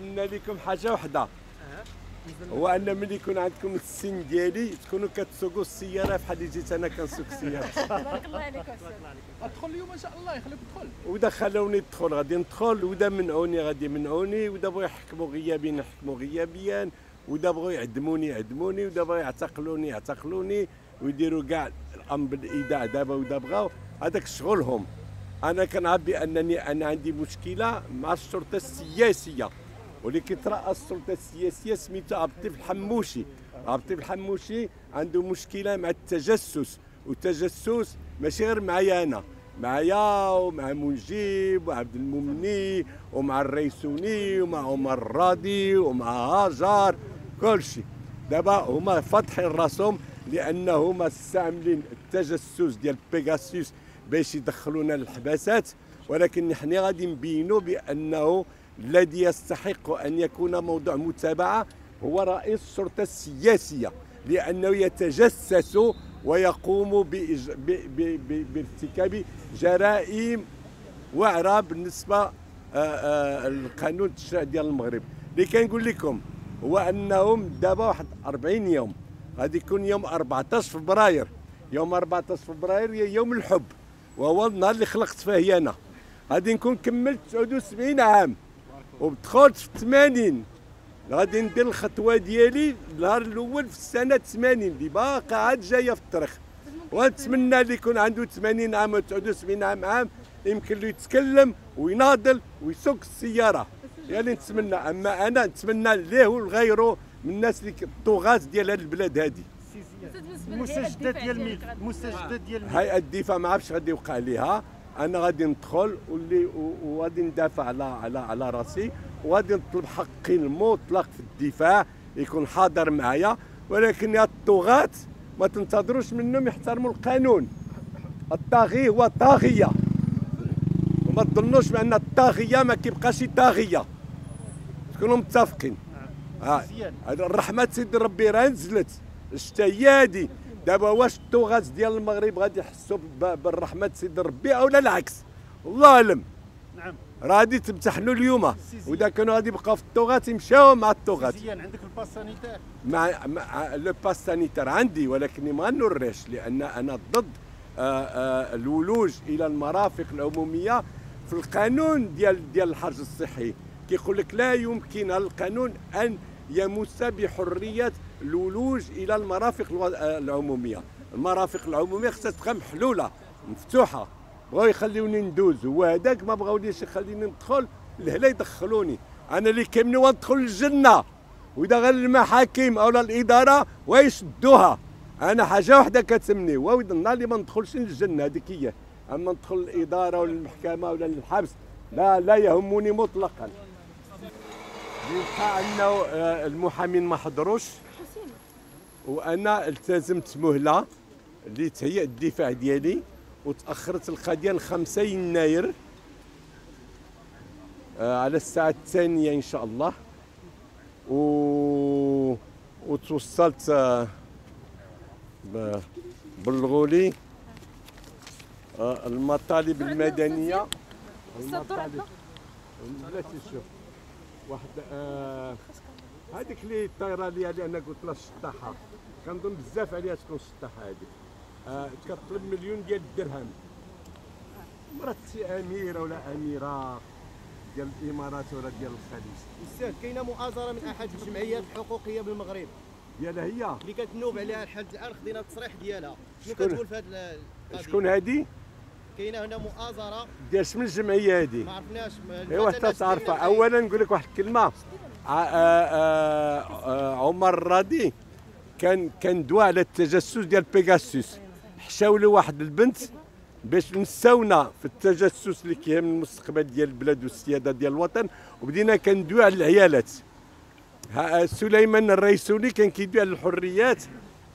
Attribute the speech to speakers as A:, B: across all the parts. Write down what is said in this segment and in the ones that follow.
A: كنتمنى لكم حاجة واحدة هو أن ملي يكون عندكم السن ديالي تكونوا كتسوقوا السيارة بحال اللي جيت أنا كنسوق السيارة.
B: بارك الله عليك.
C: أدخل اليوم إن شاء الله يخليك تدخل.
A: ودا خلوني ندخل غادي ندخل. ودا منعوني غادي منعوني ودا بغاو يحكموا غيابيا يحكموا غيابيا ودا بغاو يعدموني يعدموني. ودا بغاو يعتقلوني يعتقلوني. ويديروا كاع الأمر بالإيداع دابا ودا بغاو. هذاك شغلهم. أنا كنعرف بأنني أنا عندي مشكلة مع الشرطة السياسية. واللي كيترأس السلطة السياسية سميتو عبد اللطيف الحموشي. عبد اللطيف الحموشي عنده مشكلة مع التجسس والتجسس ماشي غير معايا أنا معايا ومع منجيب وعبد الممني ومع الريسوني ومع عمر الراضي ومع هاجر كل شيء. دابا هما فاتحين راسهم لأنه هما استعملين التجسس ديال بيغاسوس باش يدخلونا للحباسات ولكن نحن غادي نبينوا بأنه الذي يستحق أن يكون موضوع متابعة هو رئيس الشرطة السياسية لأنه يتجسس ويقوم بإج... ب... ب... ب... بارتكاب جرائم واعره بالنسبة آه، آه، للقانون التشريع ديال المغرب. اللي كنقول لكم هو أنهم دابا واحد 40 يوم غادي يكون يوم 14 فبراير. يوم 14 فبراير هي يوم الحب وهو النهار اللي خلقت فيه أنا. غادي نكون كملت 79 عام. وبدخلت في 80 غادي ندير الخطوة ديالي النهار الأول في السنة 80 اللي باقا عاد جاية في الطريق. ونتمنى اللي يكون عنده 80 عام و 79 عام عام يمكن له يتكلم ويناضل ويسوق السيارة. هي اللي نتمنى. أما أنا نتمنى ليه ولغيره من الناس اللي الطغاة ديال هذه البلاد هذه
D: المستجدات
B: الدفاع
D: ديال المستجدات ديال
A: هيئه الدفاع ما عرفتش غادي يوقع ليها. أنا غادي ندخل واللي وغادي ندافع على على على راسي وغادي نطلب حقي المطلق في الدفاع يكون حاضر معايا ولكن يا الطغاة ما تنتظروش منهم يحترموا القانون. الطاغي هو طاغيه وما تظنوش بأن الطاغيه ما كيبقاش طاغيه تكونوا متفقين؟ آه.
D: مزيان.
A: هذا الرحمة سيدي ربي راه نزلت. الشتا هي هادي. دابا واش الطغاة ديال المغرب غادي يحسوا ب- بالرحمة سيدي ربي أو لا؟ العكس. الله أعلم.
D: نعم.
A: راه غادي تمتحنوا اليوم. وإذا كانوا غادي يبقاو في الطغاة يمشاو مع
D: مزيان عندك ال pass sanitaire؟
A: مع, مع le pass sanitaire عندي ولكني ما نوريش لأن أنا ضد آه، آه، الولوج إلى المرافق العمومية في القانون ديال ديال الحرج الصحي. كيقول لك لا يمكن القانون أن يمس بحرية الولوج إلى المرافق آه، العمومية. المرافق العمومية خصها تبقى محلولة مفتوحة. بغاو يخليوني ندوز. هو هذاك ما بغاوليش يخليني ندخل لهلا يدخلوني. أنا اللي كيمني وندخل الجنه وإذا غير المحاكم أو الإدارة ويشدوها. أنا حاجة واحدة كتمني هو النهار اللي ما ندخلش للجنة هذيك هي. أما ندخل الاداره ولا المحكمه ولا الحبس لا لا يهمني مطلقا. يبقى أنه آه، المحامين ما حضروش. وأنا التزمت مهله لتهيئ الدفاع ديالي وتاخرت القضية ل 5 يناير. آه، على الساعة الثانية إن شاء الله. و... وتوصلت آه، ب- بلغوا لي آه، المطالب
B: المدنية.
A: المطالب. بلاتي شوف واحد هذيك اللي الطياره اللي اللي أنا قلت لها الشطاحه كنظن بزاف عليها تكون الشطاحه هذيك آه كطلب مليون ديال الدرهم. مرات شي أميرة ولا أميرة ديال الإمارات ولا ديال الخليج.
E: أستاذ كاينة مؤازرة من أحد الجمعيات الحقوقية بالمغرب.
A: ديالها هي.
E: اللي كتنوب عليها الحال الان خدينا التصريح ديالها. شنو؟ كتقول في القضية
A: شكون هذه
E: كاينة هنا مؤازرة.
A: ديال شمن الجمعية هذه
E: ما عرفناش.
A: أيوا حتى تعرفها. اولا نقول لك واحد الكلمة. عمر الراضي كان كان دواء على التجسس ديال بيغاسوس حشاو له واحد البنت باش نساونا في التجسس اللي كيهم المستقبل ديال البلاد والسيادة ديال الوطن وبدينا كندوي على العيالات. سليمان الريسوني كان كيدوي على الحريات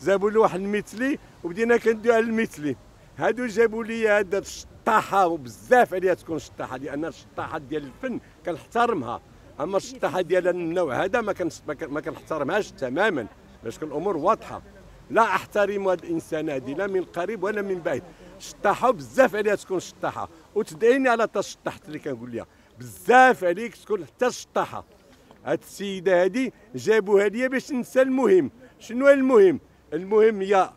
A: جابوا له واحد المثلي وبدينا كندوي على المثلي. هادو جابوا لي هاد الشطاحة وبزاف عليها تكون شطاحة لأن الشطاحة ديال الفن كنحترمها. اما الشطاحه ديال النوع. هذا ما ما كن- ما كنحترمهاش تماما. باش الأمور واضحة. لا أحترم هذا الإنسان هذه لا من قريب ولا من بعيد. شطاحه بزاف عليها تكون شطاحه وتدعيني على تا شطاحت اللي كنقول لها بزاف عليك تكون حتى شطاحه هاد السيدة هادي جابوها ليا باش ننسى المهم. شنو المهم؟ المهم هي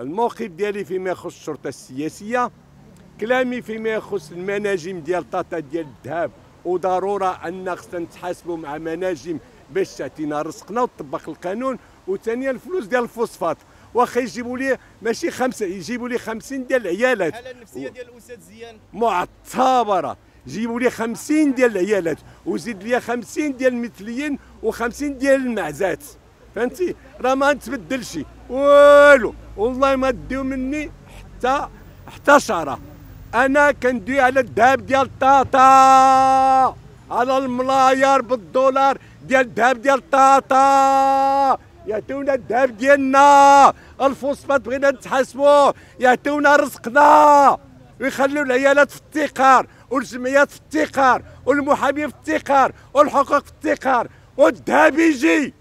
A: الموقف ديالي فيما يخص الشرطة السياسية كلامي فيما يخص المناجم ديال طاطا ديال الذهب وضرورة أن خصنا نتحاسبوا مع مناجم باش تعطينا رزقنا وتطبق القانون. وثانيا الفلوس ديال الفوسفات. واخا يجيبوا لي ماشي خمسة يجيبوا لي 50 ديال العيالات.
E: الحالة النفسية ديال الأستاذ زيان؟
A: معتبرة. جيبوا لي 50 ديال العيالات وزيد لي 50 ديال المثليين و50 ديال المعزات. فهمتي؟ راه ما نتبدلش والو والله ما ديو مني حتى حتى شعره أنا كندوي على الذهب ديال طاطا. على الملاير بالدولار ديال الذهب ديال طاطا. يعطيونا الذهب ديالنا. الفوسفات بغينا نتحاسبوا يعطيونا رزقنا. ويخلوا العيالات في التقار والجمعيات في التقار والمحامين في التقار والحقوق في التقار والذهب يجي.